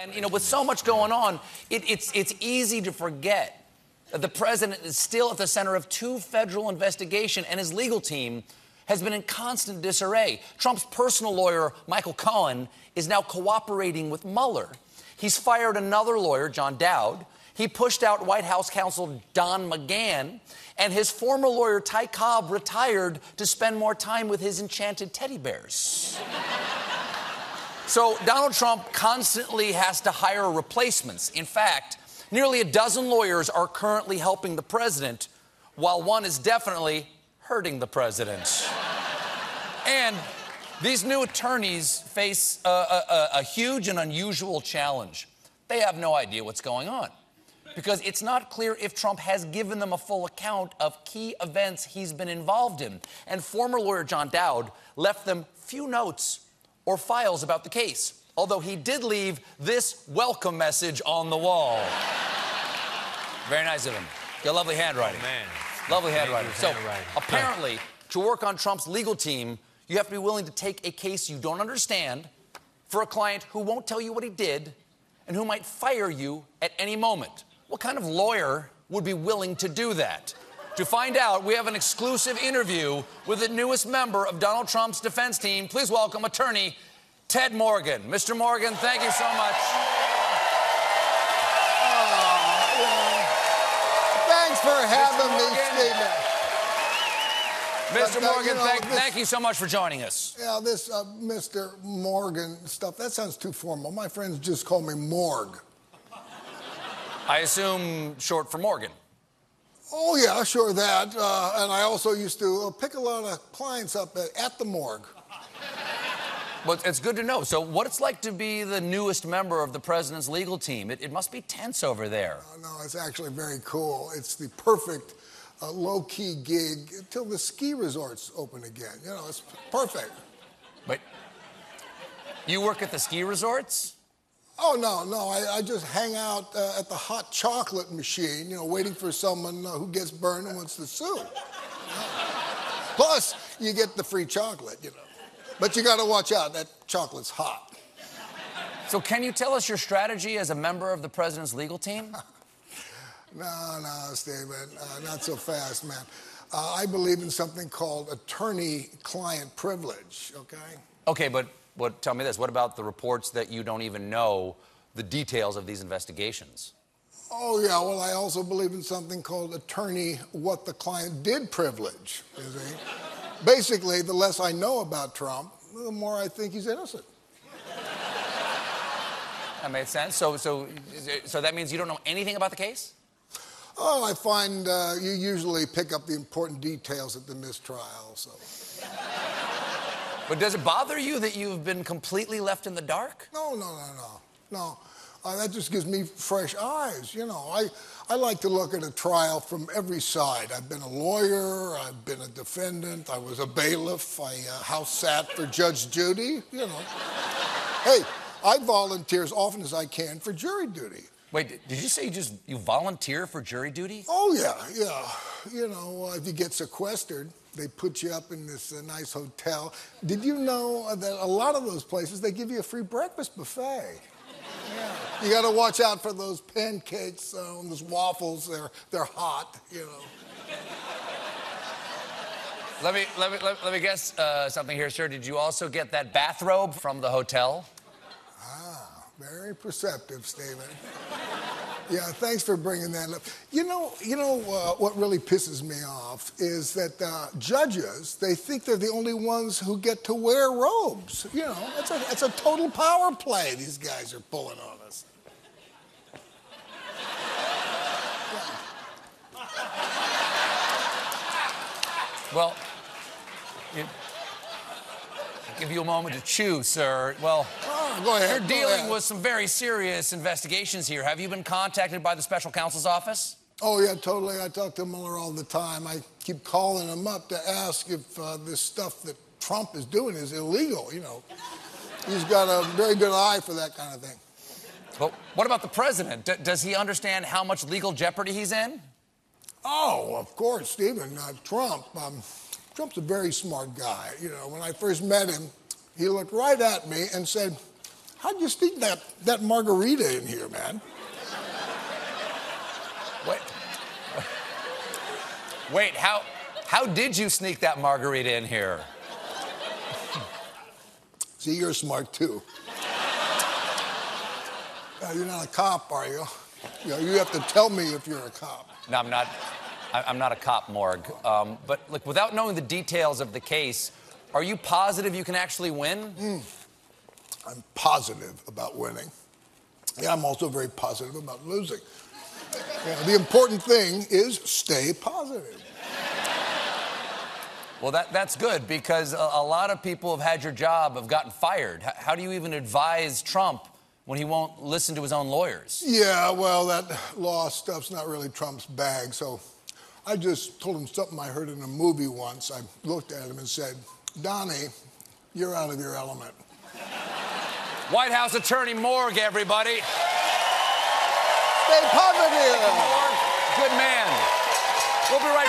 And, you know, with so much going on, it, it's, it's easy to forget that the president is still at the center of two federal investigations and his legal team has been in constant disarray. Trump's personal lawyer, Michael Cohen, is now cooperating with Mueller. He's fired another lawyer, John Dowd. He pushed out White House counsel Don McGahn. And his former lawyer, Ty Cobb, retired to spend more time with his enchanted teddy bears. so Donald Trump constantly has to hire replacements. In fact, nearly a dozen lawyers are currently helping the president, while one is definitely hurting the president. and these new attorneys face a, a, a, huge and unusual challenge. They have no idea what's going on because it's not clear if Trump has given them a full account of key events he's been involved in. And former lawyer John Dowd left them few notes or files about the case, although he did leave this welcome message on the wall. Very nice of him. Your lovely handwriting. Oh, man. Lovely handwriting. So apparently, to work on Trump's legal team, you have to be willing to take a case you don't understand for a client who won't tell you what he did and who might fire you at any moment. What kind of lawyer would be willing to do that? To find out, we have an exclusive interview with the newest member of Donald Trump's defense team. Please welcome attorney Ted Morgan. Mr. Morgan, thank you so much. Thanks for having me, Stephen. Mr. But, uh, Morgan, you know, thank, this- thank you so much for joining us. Yeah, this uh, Mr. Morgan stuff, that sounds too formal. My friends just call me Morg. I assume short for Morgan. Oh, yeah, sure, that. Uh, and I also used to uh, pick a lot of clients up at, at the morgue. Well, it's good to know. So, what it's like to be the newest member of the president's legal team? It, it must be tense over there. Oh, no, it's actually very cool. It's the perfect uh, low key gig until the ski resorts open again. You know, it's perfect. But you work at the ski resorts? Oh, no, no, I, I just hang out uh, at the hot chocolate machine, you know, waiting for someone uh, who gets burned and wants to sue. Plus, you get the free chocolate, you know. But you got to watch out, that chocolate's hot. So, can you tell us your strategy as a member of the president's legal team? No, no, Stephen, uh, not so fast, man. Uh, I believe in something called attorney client privilege, okay? Okay, but what, tell me this what about the reports that you don't even know the details of these investigations? Oh, yeah, well, I also believe in something called attorney what the client did privilege, you see? Basically, the less I know about Trump, the more I think he's innocent. That made sense. So, so, so that means you don't know anything about the case? Oh, I find uh, you usually pick up the important details at the mistrial, so. But does it bother you that you've been completely left in the dark? No, no, no, no, no. Uh, that just gives me fresh eyes. You know, I, I like to look at a trial from every side. I've been a lawyer, I've been a defendant, I was a bailiff, I uh, house sat for Judge Judy, you know. hey, I volunteer as often as I can for jury duty. Wait, did you say you just you volunteer for jury duty? Oh, yeah, yeah. You know, uh, if you get sequestered, they put you up in this uh, nice hotel. Did you know uh, that a lot of those places, they give you a free breakfast buffet? Yeah. You got to watch out for those pancakes, uh, and those waffles. They're, they're hot, you know. Let me let me let, let me guess uh, something here, sir. Did you also get that bathrobe from the hotel? Very perceptive, Stephen. Yeah, thanks for bringing that up. You know, you know uh, what really pisses me off is that uh, judges they think they're the only ones who get to wear robes. You know, it's a it's a total power play these guys are pulling on us. Well, give you a moment to chew, sir. Well, Go ahead. you're dealing ahead. with some very serious investigations here. Have you been contacted by the special counsel's office? Oh yeah, totally. I talk to Mueller all the time. I keep calling him up to ask if uh, this stuff that Trump is doing is illegal. You know, he's got a very good eye for that kind of thing. But what about the president? D- does he understand how much legal jeopardy he's in? Oh, of course, Stephen. Uh, Trump. Um, Trump's a very smart guy. You know, when I first met him, he looked right at me and said, How'd you sneak that, that margarita in here, man? Wait. Wait, how, how did you sneak that margarita in here? See, you're smart too. Uh, you're not a cop, are you? You, know, you have to tell me if you're a cop. No, I'm not. I'm not a cop, Morg. Um, but look, without knowing the details of the case, are you positive you can actually win? I'm positive about winning. Yeah, I'm also very positive about losing. Yeah, the important thing is stay positive. Well, that, that's good because a, a lot of people have had your job, have gotten fired. H- how do you even advise Trump when he won't listen to his own lawyers? Yeah, well, that law stuff's not really Trump's bag, so I just told him something I heard in a movie once. I looked at him and said, Donnie, you're out of your element. White House Attorney Morg, everybody. Stay positive. Morg, good man. We'll be right